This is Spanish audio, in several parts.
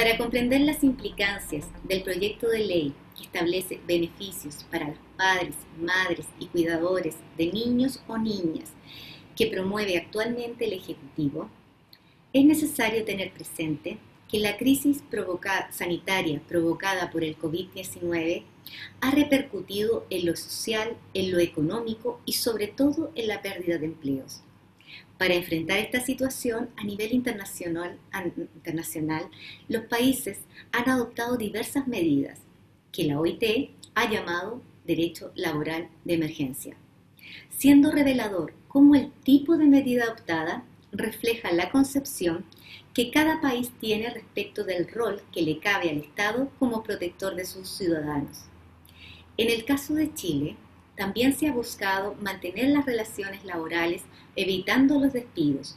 Para comprender las implicancias del proyecto de ley que establece beneficios para los padres, madres y cuidadores de niños o niñas que promueve actualmente el Ejecutivo, es necesario tener presente que la crisis sanitaria provocada por el COVID-19 ha repercutido en lo social, en lo económico y sobre todo en la pérdida de empleos. Para enfrentar esta situación a nivel internacional, los países han adoptado diversas medidas que la OIT ha llamado derecho laboral de emergencia, siendo revelador cómo el tipo de medida adoptada refleja la concepción que cada país tiene respecto del rol que le cabe al Estado como protector de sus ciudadanos. En el caso de Chile, también se ha buscado mantener las relaciones laborales evitando los despidos,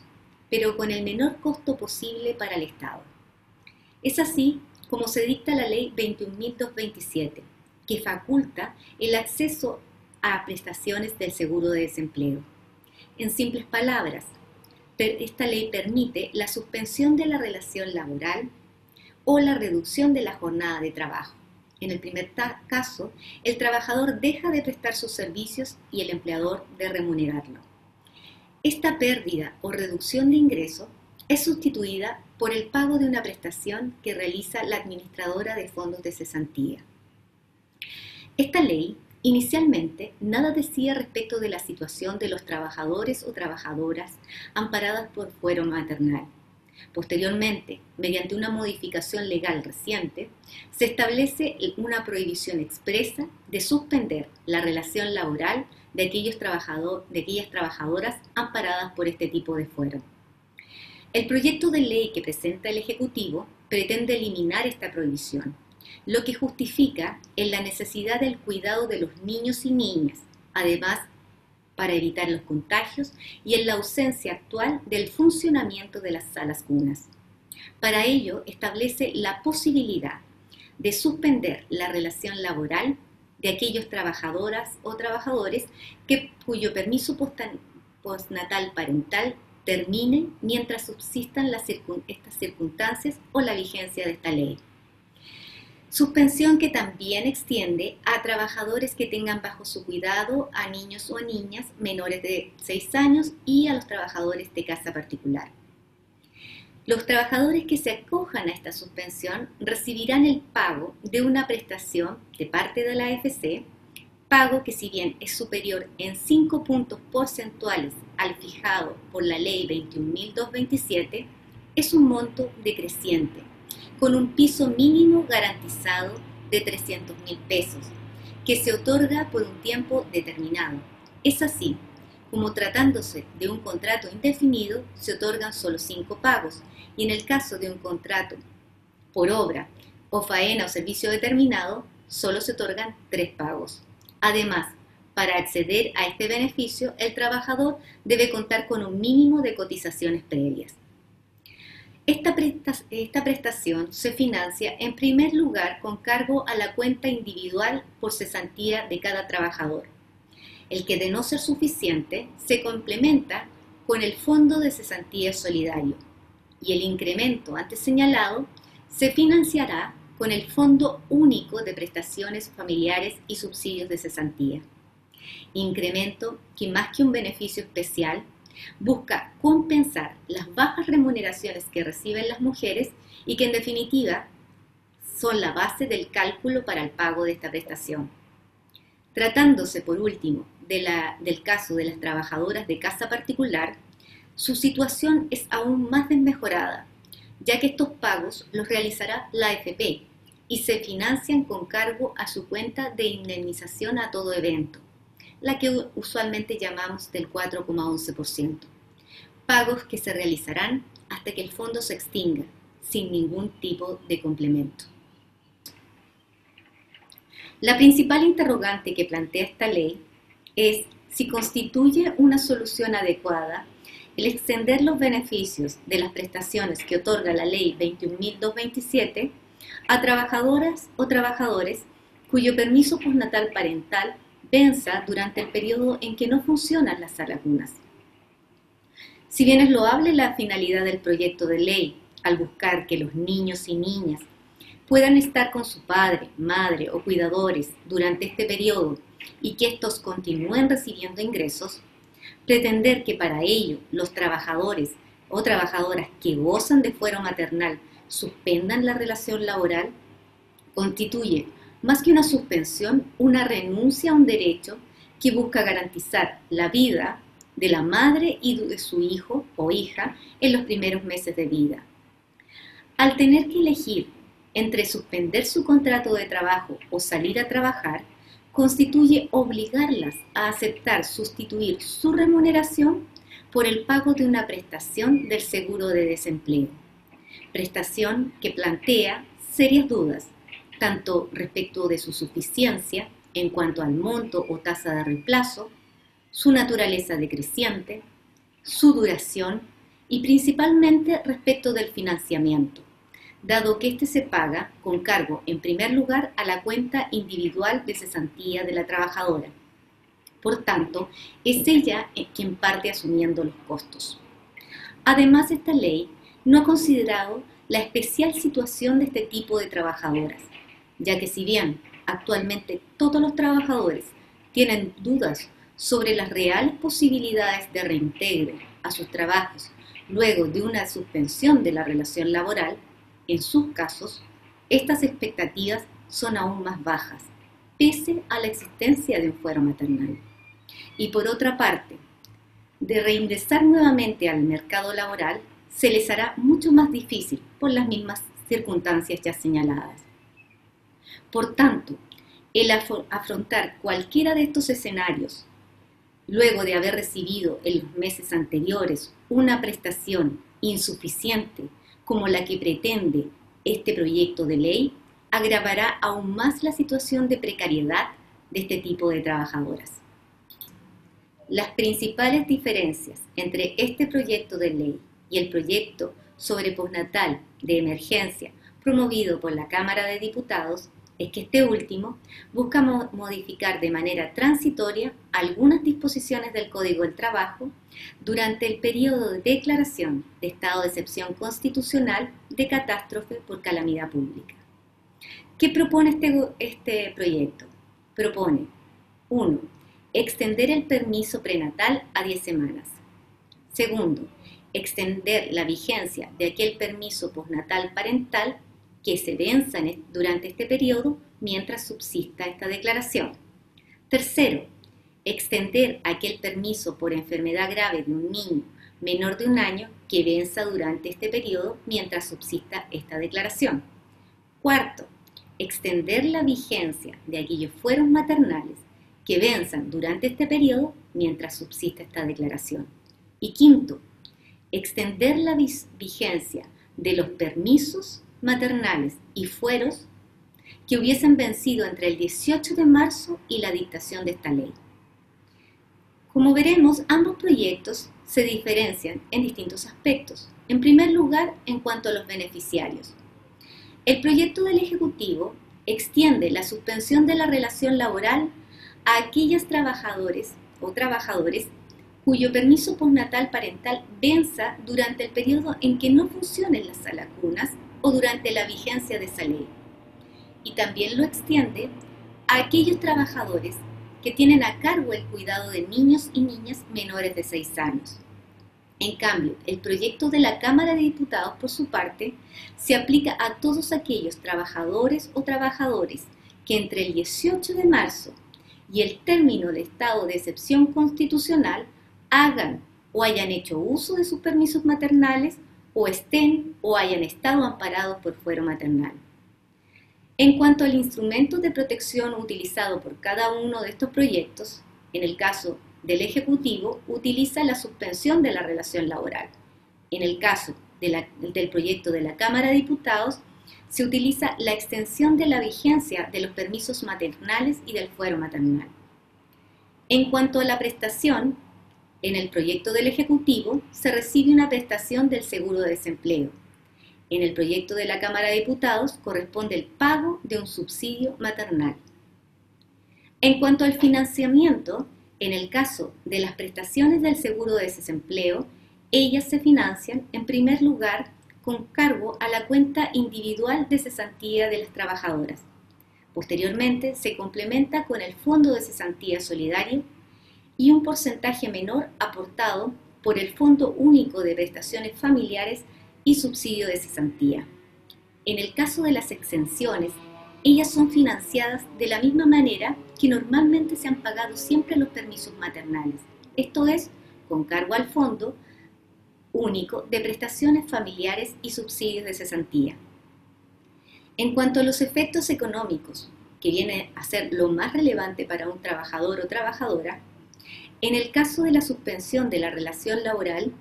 pero con el menor costo posible para el Estado. Es así como se dicta la Ley 21.227, que faculta el acceso a prestaciones del seguro de desempleo. En simples palabras, esta ley permite la suspensión de la relación laboral o la reducción de la jornada de trabajo. En el primer caso, el trabajador deja de prestar sus servicios y el empleador de remunerarlo. Esta pérdida o reducción de ingreso es sustituida por el pago de una prestación que realiza la administradora de fondos de cesantía. Esta ley inicialmente nada decía respecto de la situación de los trabajadores o trabajadoras amparadas por fuero maternal. Posteriormente, mediante una modificación legal reciente, se establece una prohibición expresa de suspender la relación laboral de, aquellos de aquellas trabajadoras amparadas por este tipo de fuero. El proyecto de ley que presenta el Ejecutivo pretende eliminar esta prohibición, lo que justifica en la necesidad del cuidado de los niños y niñas, además para evitar los contagios y en la ausencia actual del funcionamiento de las salas cunas. Para ello, establece la posibilidad de suspender la relación laboral de aquellos trabajadoras o trabajadores que, cuyo permiso postnatal parental termine mientras subsistan estas circunstancias o la vigencia de esta ley. Suspensión que también extiende a trabajadores que tengan bajo su cuidado a niños o a niñas menores de 6 años y a los trabajadores de casa particular. Los trabajadores que se acojan a esta suspensión recibirán el pago de una prestación de parte de la AFC, pago que si bien es superior en 5 puntos porcentuales al fijado por la ley 21.227, es un monto decreciente, con un piso mínimo garantizado de 300 mil pesos, que se otorga por un tiempo determinado. Es así, como tratándose de un contrato indefinido, se otorgan solo cinco pagos, y en el caso de un contrato por obra o faena o servicio determinado, solo se otorgan tres pagos. Además, para acceder a este beneficio, el trabajador debe contar con un mínimo de cotizaciones previas. Esta, esta, prestación se financia en primer lugar con cargo a la cuenta individual por cesantía de cada trabajador, el que de no ser suficiente se complementa con el Fondo de Cesantía Solidario, y el incremento antes señalado se financiará con el Fondo Único de Prestaciones Familiares y Subsidios de Cesantía. Incremento que más que un beneficio especial busca compensar las bajas remuneraciones que reciben las mujeres y que en definitiva son la base del cálculo para el pago de esta prestación. Tratándose, por último, del caso de las trabajadoras de casa particular, su situación es aún más desmejorada, ya que estos pagos los realizará la AFP y se financian con cargo a su cuenta de indemnización a todo evento, la que usualmente llamamos del 4,11%. Pagos que se realizarán hasta que el fondo se extinga, sin ningún tipo de complemento. La principal interrogante que plantea esta ley es si constituye una solución adecuada el extender los beneficios de las prestaciones que otorga la Ley 21.227 a trabajadoras o trabajadores cuyo permiso postnatal parental venza durante el periodo en que no funcionan las lagunas. Si bien es loable la finalidad del proyecto de ley al buscar que los niños y niñas puedan estar con su padre, madre o cuidadores durante este periodo y que estos continúen recibiendo ingresos, pretender que para ello los trabajadores o trabajadoras que gozan de fuero maternal suspendan la relación laboral constituye, más que una suspensión, una renuncia a un derecho que busca garantizar la vida de la madre y de su hijo o hija en los primeros meses de vida. Al tener que elegir entre suspender su contrato de trabajo o salir a trabajar, constituye obligarlas a aceptar sustituir su remuneración por el pago de una prestación del seguro de desempleo. Prestación que plantea serias dudas, tanto respecto de su suficiencia en cuanto al monto o tasa de reemplazo, su naturaleza decreciente, su duración y principalmente respecto del financiamiento dado que éste se paga con cargo, en primer lugar, a la cuenta individual de cesantía de la trabajadora. Por tanto, es ella quien parte asumiendo los costos. Además, esta ley no ha considerado la especial situación de este tipo de trabajadoras, ya que si bien actualmente todos los trabajadores tienen dudas sobre las reales posibilidades de reintegro a sus trabajos luego de una suspensión de la relación laboral, en sus casos, estas expectativas son aún más bajas, pese a la existencia de un fuero maternal. Y por otra parte, de reingresar nuevamente al mercado laboral se les hará mucho más difícil por las mismas circunstancias ya señaladas. Por tanto, el afrontar cualquiera de estos escenarios, luego de haber recibido en los meses anteriores una prestación insuficiente como la que pretende este proyecto de ley, agravará aún más la situación de precariedad de este tipo de trabajadoras. Las principales diferencias entre este proyecto de ley y el proyecto sobre postnatal de emergencia promovido por la Cámara de Diputados es que este último busca modificar de manera transitoria algunas disposiciones del Código del Trabajo durante el periodo de declaración de estado de excepción constitucional de catástrofe por calamidad pública. ¿Qué propone este, este proyecto? Propone 1. Extender el permiso prenatal a 10 semanas. Segundo, extender la vigencia de aquel permiso postnatal parental que se venza durante este periodo mientras subsista esta declaración. Tercero, extender aquel permiso por enfermedad grave de un niño menor de un año que venza durante este periodo mientras subsista esta declaración. Cuarto, extender la vigencia de aquellos fueros maternales que venzan durante este periodo mientras subsista esta declaración. Y quinto, extender la vigencia de los permisos maternales y fueros que hubiesen vencido entre el 18 de marzo y la dictación de esta ley. Como veremos, ambos proyectos se diferencian en distintos aspectos. En primer lugar, en cuanto a los beneficiarios. El proyecto del Ejecutivo extiende la suspensión de la relación laboral a aquellos trabajadores o trabajadores cuyo permiso postnatal parental venza durante el periodo en que no funcionen las salacunas o durante la vigencia de esa ley. Y también lo extiende a aquellos trabajadores que tienen a cargo el cuidado de niños y niñas menores de 6 años. En cambio, el proyecto de la Cámara de Diputados, por su parte, se aplica a todos aquellos trabajadores o trabajadores que entre el 18 de marzo y el término de estado de excepción constitucional hagan o hayan hecho uso de sus permisos maternales o estén o hayan estado amparados por fuero maternal. En cuanto al instrumento de protección utilizado por cada uno de estos proyectos, en el caso del Ejecutivo, utiliza la suspensión de la relación laboral. En el caso del proyecto de la Cámara de Diputados, se utiliza la extensión de la vigencia de los permisos maternales y del fuero maternal. En cuanto a la prestación, en el proyecto del Ejecutivo se recibe una prestación del seguro de desempleo. En el proyecto de la Cámara de Diputados corresponde el pago de un subsidio maternal. En cuanto al financiamiento, en el caso de las prestaciones del seguro de desempleo, ellas se financian en primer lugar con cargo a la cuenta individual de cesantía de las trabajadoras. Posteriormente se complementa con el Fondo de Cesantía Solidario y un porcentaje menor aportado por el Fondo Único de Prestaciones Familiares y Subsidio de Cesantía. En el caso de las exenciones, ellas son financiadas de la misma manera que normalmente se han pagado siempre los permisos maternales, esto es, con cargo al Fondo Único de Prestaciones Familiares y Subsidios de Cesantía. En cuanto a los efectos económicos, que viene a ser lo más relevante para un trabajador o trabajadora, en el caso de la suspensión de la relación laboral,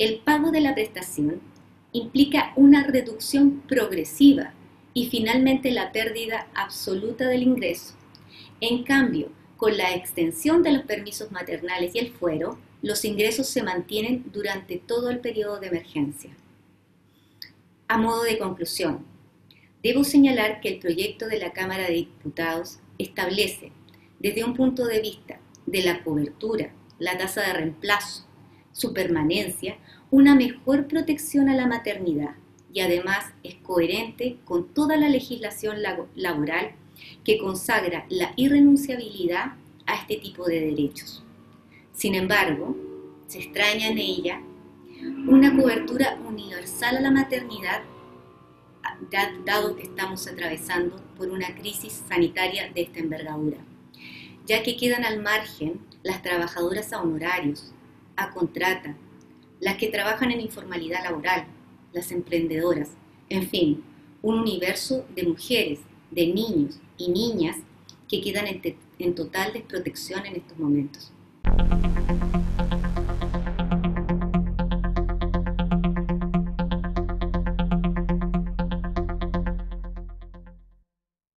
el pago de la prestación implica una reducción progresiva y finalmente la pérdida absoluta del ingreso. En cambio, con la extensión de los permisos maternales y el fuero, los ingresos se mantienen durante todo el periodo de emergencia. A modo de conclusión, debo señalar que el proyecto de la Cámara de Diputados establece, desde un punto de vista de la cobertura, la tasa de reemplazo, su permanencia, una mejor protección a la maternidad y además es coherente con toda la legislación laboral que consagra la irrenunciabilidad a este tipo de derechos. Sin embargo, se extraña en ella una cobertura universal a la maternidad, dado que estamos atravesando por una crisis sanitaria de esta envergadura, ya que quedan al margen las trabajadoras a honorarios, a contrata, las que trabajan en informalidad laboral, las emprendedoras, en fin, un universo de mujeres, de niños y niñas que quedan en, total desprotección en estos momentos.